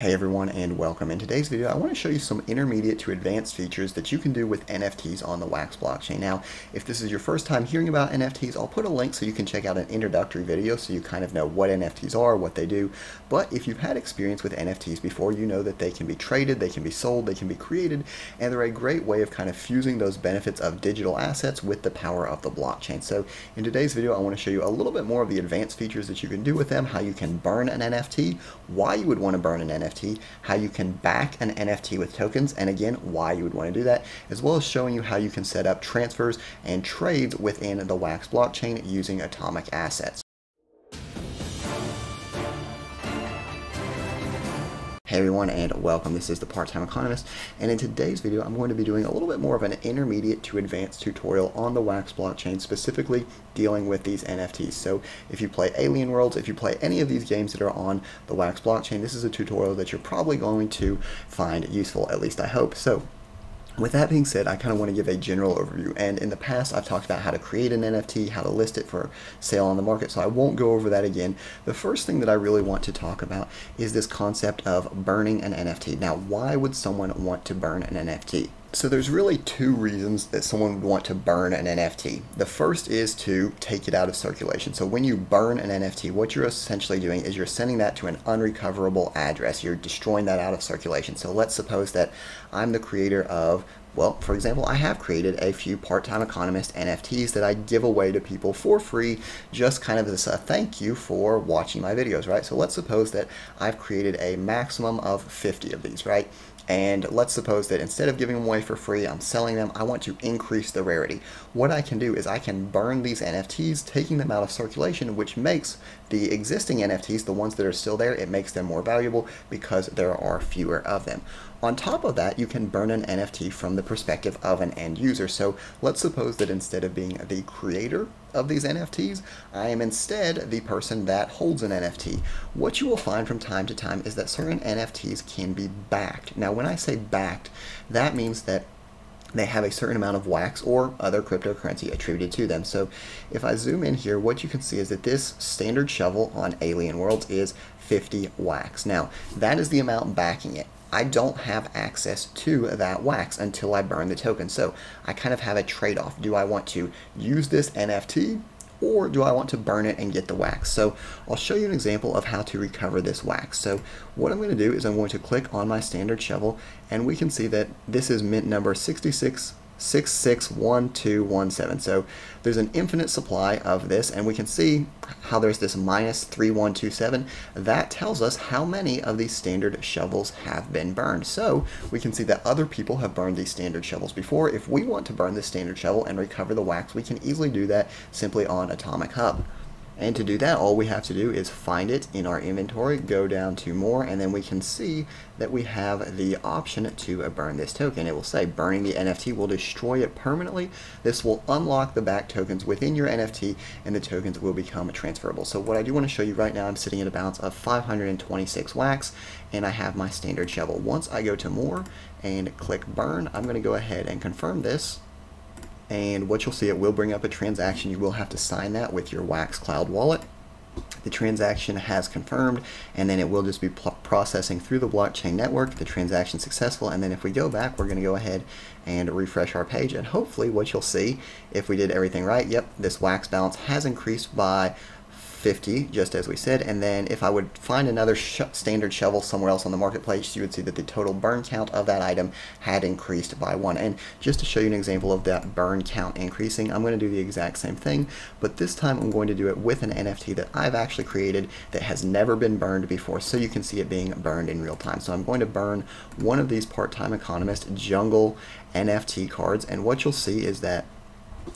Hey everyone and welcome. In today's video I want to show you some intermediate to advanced features that you can do with NFTs on the Wax blockchain. Now if this is your first time hearing about NFTs I'll put a link so you can check out an introductory video so you kind of know what NFTs are, what they do. But if you've had experience with NFTs before you know that they can be traded, they can be sold, they can be created and they're a great way of kind of fusing those benefits of digital assets with the power of the blockchain. So in today's video I want to show you a little bit more of the advanced features that you can do with them, how you can burn an NFT, why you would want to burn an NFT NFT, how you can back an NFT with tokens, and again, why you would want to do that, as well as showing you how you can set up transfers and trades within the Wax blockchain using atomic assets. Hey everyone and welcome, this is the Part-Time Economist and in today's video I'm going to be doing a little bit more of an intermediate to advanced tutorial on the Wax blockchain specifically dealing with these NFTs. So if you play Alien Worlds, if you play any of these games that are on the Wax blockchain, this is a tutorial that you're probably going to find useful, at least I hope. So with that being said, I kind of want to give a general overview, and in the past I've talked about how to create an NFT, how to list it for sale on the market, so I won't go over that again. The first thing that I really want to talk about is this concept of burning an NFT. Now, why would someone want to burn an NFT? So there's really two reasons that someone would want to burn an NFT. The first is to take it out of circulation. So when you burn an NFT, what you're essentially doing is you're sending that to an unrecoverable address. You're destroying that out of circulation. So let's suppose that I'm the creator of well, for example, I have created a few part-time economist NFTs that I give away to people for free, just kind of as a thank you for watching my videos, right? So let's suppose that I've created a maximum of 50 of these, right? And let's suppose that instead of giving them away for free, I'm selling them, I want to increase the rarity. What I can do is I can burn these NFTs, taking them out of circulation, which makes the existing NFTs, the ones that are still there, it makes them more valuable because there are fewer of them. On top of that, you can burn an NFT from the perspective of an end user. So let's suppose that instead of being the creator of these NFTs, I am instead the person that holds an NFT. What you will find from time to time is that certain NFTs can be backed. Now, when I say backed, that means that they have a certain amount of wax or other cryptocurrency attributed to them. So if I zoom in here, what you can see is that this standard shovel on Alien Worlds is 50 wax. Now, that is the amount backing it. I don't have access to that wax until I burn the token. So I kind of have a trade-off. Do I want to use this NFT or do I want to burn it and get the wax? So I'll show you an example of how to recover this wax. So what I'm going to do is I'm going to click on my standard shovel and we can see that this is mint number 66 661217. So there's an infinite supply of this, and we can see how there's this minus 3127. That tells us how many of these standard shovels have been burned. So we can see that other people have burned these standard shovels before. If we want to burn this standard shovel and recover the wax, we can easily do that simply on Atomic Hub. And to do that, all we have to do is find it in our inventory, go down to more, and then we can see that we have the option to burn this token. It will say burning the NFT will destroy it permanently. This will unlock the back tokens within your NFT, and the tokens will become transferable. So what I do want to show you right now, I'm sitting at a balance of 526 wax, and I have my standard shovel. Once I go to more and click burn, I'm going to go ahead and confirm this and what you'll see, it will bring up a transaction. You will have to sign that with your Wax Cloud wallet. The transaction has confirmed, and then it will just be processing through the blockchain network. The transaction successful, and then if we go back, we're going to go ahead and refresh our page, and hopefully what you'll see, if we did everything right, yep, this Wax balance has increased by 50, just as we said, and then if I would find another sh standard shovel somewhere else on the marketplace, you would see that the total burn count of that item had increased by one. And just to show you an example of that burn count increasing, I'm going to do the exact same thing, but this time I'm going to do it with an NFT that I've actually created that has never been burned before, so you can see it being burned in real time. So I'm going to burn one of these part-time economist jungle NFT cards, and what you'll see is that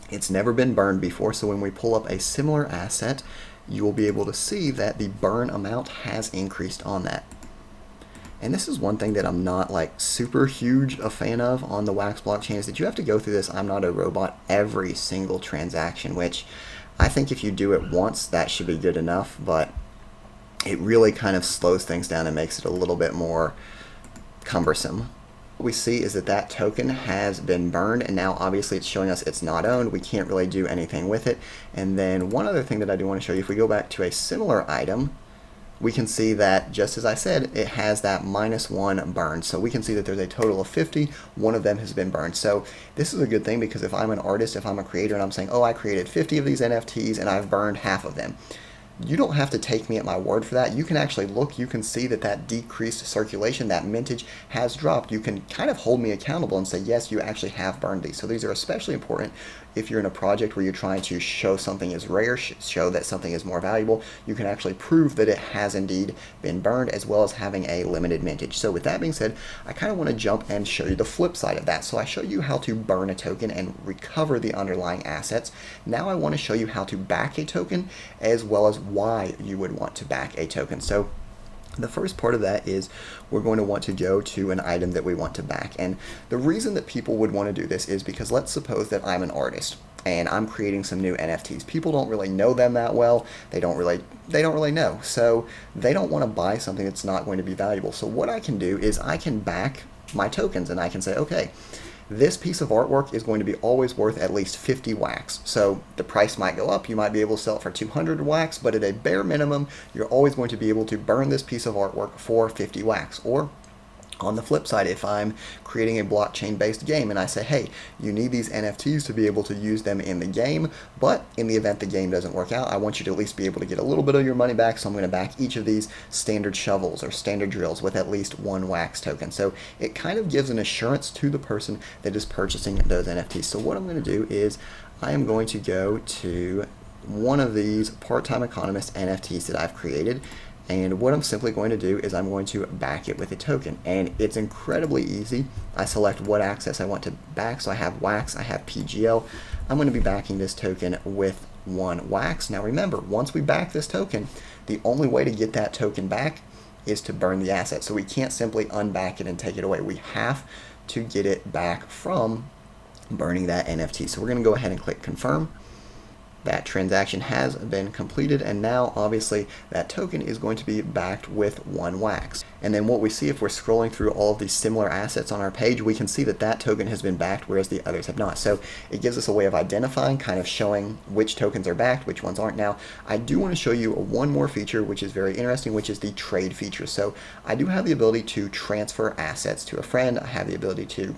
it's never been burned before, so when we pull up a similar asset, you will be able to see that the burn amount has increased on that. And this is one thing that I'm not like super huge a fan of on the Wax blockchain is that you have to go through this I'm not a robot every single transaction, which I think if you do it once, that should be good enough, but it really kind of slows things down and makes it a little bit more cumbersome what we see is that that token has been burned and now obviously it's showing us it's not owned. We can't really do anything with it. And then one other thing that I do want to show you, if we go back to a similar item, we can see that just as I said, it has that minus one burn. So we can see that there's a total of 50. One of them has been burned. So this is a good thing because if I'm an artist, if I'm a creator and I'm saying, oh, I created 50 of these NFTs and I've burned half of them you don't have to take me at my word for that. You can actually look, you can see that that decreased circulation, that mintage has dropped. You can kind of hold me accountable and say, yes, you actually have burned these. So these are especially important if you're in a project where you're trying to show something is rare, show that something is more valuable. You can actually prove that it has indeed been burned as well as having a limited mintage. So with that being said, I kind of want to jump and show you the flip side of that. So I show you how to burn a token and recover the underlying assets. Now I want to show you how to back a token as well as why you would want to back a token. So the first part of that is we're going to want to go to an item that we want to back. And the reason that people would want to do this is because let's suppose that I'm an artist and I'm creating some new NFTs. People don't really know them that well. They don't really they don't really know. So they don't want to buy something that's not going to be valuable. So what I can do is I can back my tokens and I can say, okay, this piece of artwork is going to be always worth at least 50 wax. So the price might go up, you might be able to sell it for 200 wax, but at a bare minimum, you're always going to be able to burn this piece of artwork for 50 wax. Or on the flip side, if I'm creating a blockchain based game and I say, hey, you need these NFTs to be able to use them in the game, but in the event the game doesn't work out, I want you to at least be able to get a little bit of your money back. So I'm going to back each of these standard shovels or standard drills with at least one wax token. So it kind of gives an assurance to the person that is purchasing those NFTs. So what I'm going to do is I am going to go to one of these part-time economist NFTs that I've created and what I'm simply going to do is I'm going to back it with a token. And it's incredibly easy. I select what access I want to back. So I have Wax, I have PGL. I'm going to be backing this token with one Wax. Now remember, once we back this token, the only way to get that token back is to burn the asset. So we can't simply unback it and take it away. We have to get it back from burning that NFT. So we're going to go ahead and click confirm that transaction has been completed and now obviously that token is going to be backed with one wax. And then what we see if we're scrolling through all of these similar assets on our page we can see that that token has been backed whereas the others have not. So it gives us a way of identifying kind of showing which tokens are backed which ones aren't. Now I do want to show you one more feature which is very interesting which is the trade feature. So I do have the ability to transfer assets to a friend. I have the ability to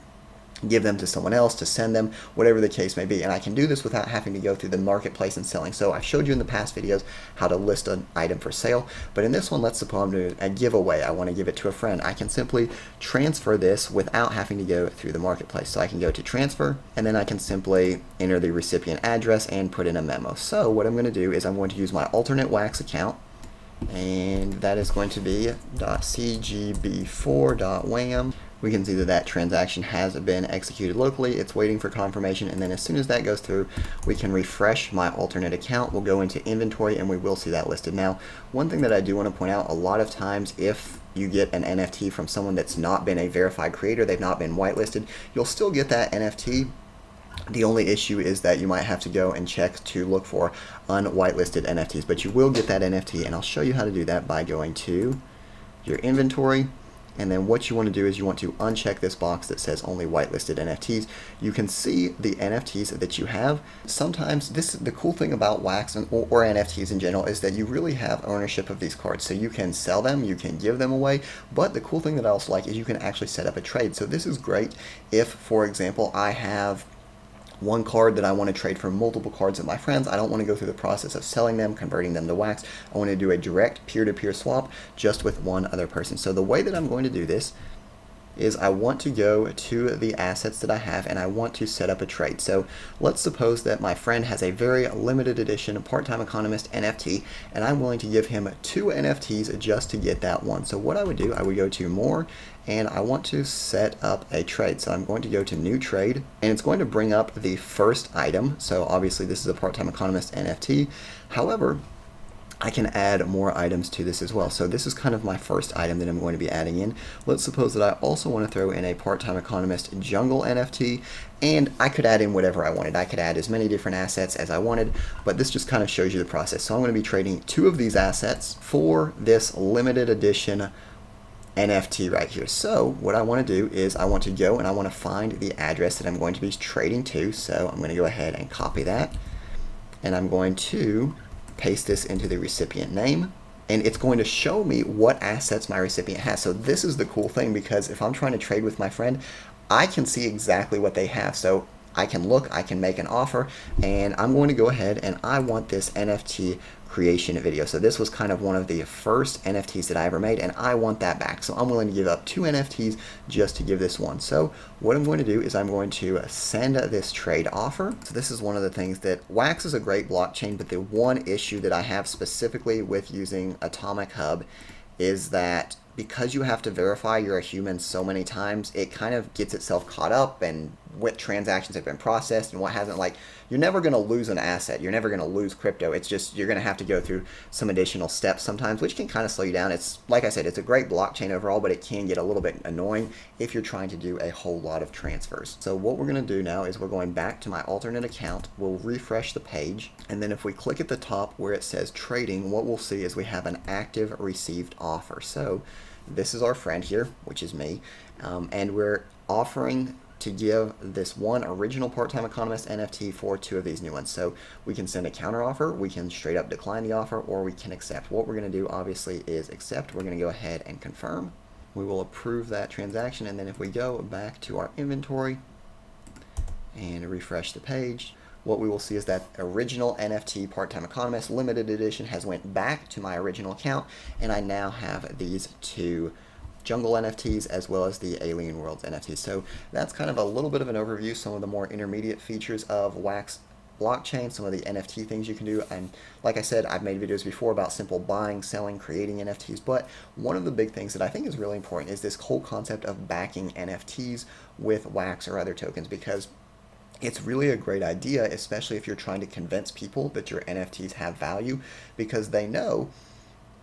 give them to someone else, to send them, whatever the case may be. And I can do this without having to go through the marketplace and selling. So I've showed you in the past videos how to list an item for sale. But in this one, let's suppose I'm doing a giveaway. I want to give it to a friend. I can simply transfer this without having to go through the marketplace. So I can go to transfer, and then I can simply enter the recipient address and put in a memo. So what I'm going to do is I'm going to use my alternate wax account and that is going to be .cgb4.wam we can see that that transaction has been executed locally. It's waiting for confirmation, and then as soon as that goes through, we can refresh my alternate account. We'll go into inventory, and we will see that listed. Now, one thing that I do want to point out, a lot of times if you get an NFT from someone that's not been a verified creator, they've not been whitelisted, you'll still get that NFT, the only issue is that you might have to go and check to look for unwhitelisted NFTs, but you will get that NFT, and I'll show you how to do that by going to your inventory, and then what you want to do is you want to uncheck this box that says only whitelisted NFTs. You can see the NFTs that you have. Sometimes this the cool thing about Wax and, or, or NFTs in general is that you really have ownership of these cards. So you can sell them, you can give them away, but the cool thing that I also like is you can actually set up a trade. So this is great if, for example, I have one card that I want to trade for multiple cards of my friends. I don't want to go through the process of selling them, converting them to wax. I want to do a direct peer-to-peer -peer swap just with one other person. So the way that I'm going to do this is I want to go to the assets that I have and I want to set up a trade. So let's suppose that my friend has a very limited edition part-time economist NFT and I'm willing to give him two NFTs just to get that one. So what I would do, I would go to more and I want to set up a trade. So I'm going to go to new trade and it's going to bring up the first item. So obviously this is a part-time economist NFT. However, I can add more items to this as well. So this is kind of my first item that I'm going to be adding in. Let's suppose that I also want to throw in a part-time economist jungle NFT and I could add in whatever I wanted. I could add as many different assets as I wanted, but this just kind of shows you the process. So I'm going to be trading two of these assets for this limited edition NFT right here. So what I want to do is I want to go and I want to find the address that I'm going to be trading to. So I'm going to go ahead and copy that and I'm going to paste this into the recipient name and it's going to show me what assets my recipient has. So this is the cool thing because if I'm trying to trade with my friend, I can see exactly what they have. So I can look, I can make an offer, and I'm going to go ahead and I want this NFT creation video. So this was kind of one of the first NFTs that I ever made and I want that back. So I'm willing to give up two NFTs just to give this one. So what I'm going to do is I'm going to send this trade offer. So this is one of the things that Wax is a great blockchain, but the one issue that I have specifically with using Atomic Hub is that because you have to verify you're a human so many times, it kind of gets itself caught up and what transactions have been processed and what hasn't. Like, you're never going to lose an asset. You're never going to lose crypto. It's just you're going to have to go through some additional steps sometimes, which can kind of slow you down. It's like I said, it's a great blockchain overall, but it can get a little bit annoying if you're trying to do a whole lot of transfers. So what we're going to do now is we're going back to my alternate account. We'll refresh the page, and then if we click at the top where it says trading, what we'll see is we have an active received offer. So this is our friend here, which is me, um, and we're offering to give this one original part-time economist NFT for two of these new ones. So we can send a counter offer, we can straight up decline the offer, or we can accept. What we're going to do obviously is accept. We're going to go ahead and confirm. We will approve that transaction, and then if we go back to our inventory and refresh the page, what we will see is that original NFT part-time economist limited edition has went back to my original account and I now have these two jungle NFTs as well as the Alien Worlds NFTs. So that's kind of a little bit of an overview, some of the more intermediate features of Wax blockchain, some of the NFT things you can do. And like I said, I've made videos before about simple buying, selling, creating NFTs. But one of the big things that I think is really important is this whole concept of backing NFTs with Wax or other tokens because it's really a great idea, especially if you're trying to convince people that your NFTs have value because they know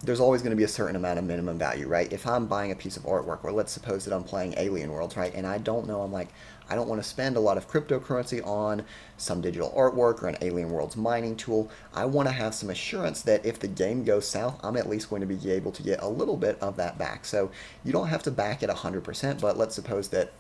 there's always going to be a certain amount of minimum value, right? If I'm buying a piece of artwork, or let's suppose that I'm playing Alien Worlds, right, and I don't know, I'm like, I don't want to spend a lot of cryptocurrency on some digital artwork or an Alien Worlds mining tool. I want to have some assurance that if the game goes south, I'm at least going to be able to get a little bit of that back. So you don't have to back it 100%, but let's suppose that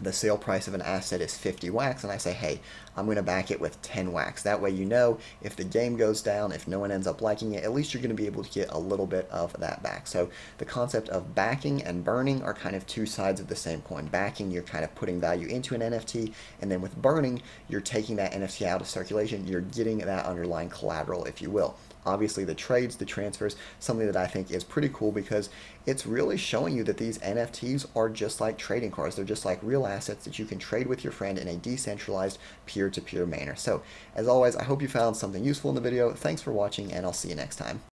the sale price of an asset is 50 wax, and I say, hey, I'm going to back it with 10 wax. That way you know if the game goes down, if no one ends up liking it, at least you're going to be able to get a little bit of that back. So the concept of backing and burning are kind of two sides of the same coin. Backing, you're kind of putting value into an NFT, and then with burning, you're taking that NFT out of circulation. You're getting that underlying collateral, if you will obviously the trades, the transfers, something that I think is pretty cool because it's really showing you that these NFTs are just like trading cards. They're just like real assets that you can trade with your friend in a decentralized peer-to-peer -peer manner. So as always, I hope you found something useful in the video. Thanks for watching and I'll see you next time.